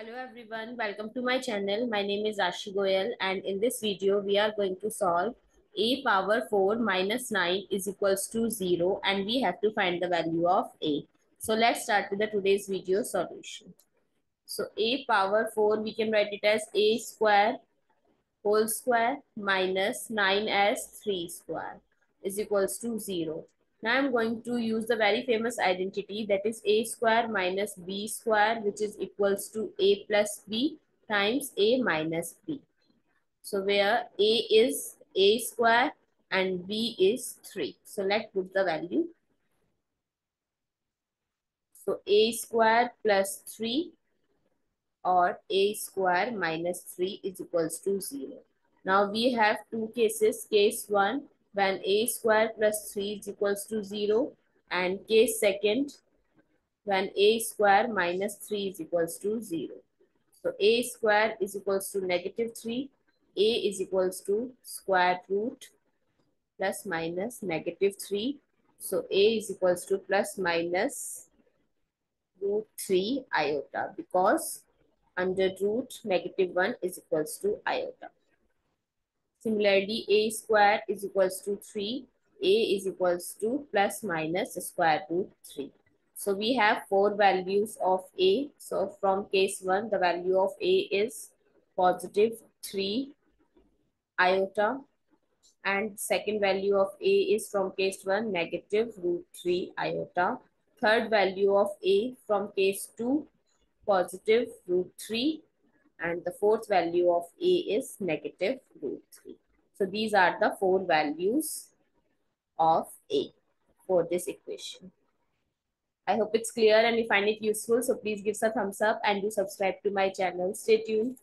Hello everyone, welcome to my channel. My name is Rashi Goel and in this video we are going to solve a power 4 minus 9 is equals to 0 and we have to find the value of a. So let's start with the today's video solution. So a power 4 we can write it as a square whole square minus 9s 3 square is equals to 0. Now I'm going to use the very famous identity that is a square minus b square which is equals to a plus b times a minus b. So where a is a square and b is 3. So let's put the value. So a square plus 3 or a square minus 3 is equals to 0. Now we have two cases. Case 1 when a square plus 3 is equals to 0 and k second when a square minus 3 is equals to 0. So a square is equals to negative 3, a is equals to square root plus minus negative 3. So a is equals to plus minus root 3 iota because under root negative 1 is equals to iota. Similarly, a square is equals to 3. a is equals to plus minus square root 3. So we have four values of a. So from case 1, the value of a is positive 3 iota. And second value of a is from case 1, negative root 3 iota. Third value of a from case 2, positive root 3 and the fourth value of a is negative root 3. So these are the four values of a for this equation. I hope it's clear and you find it useful. So please give us a thumbs up and do subscribe to my channel. Stay tuned.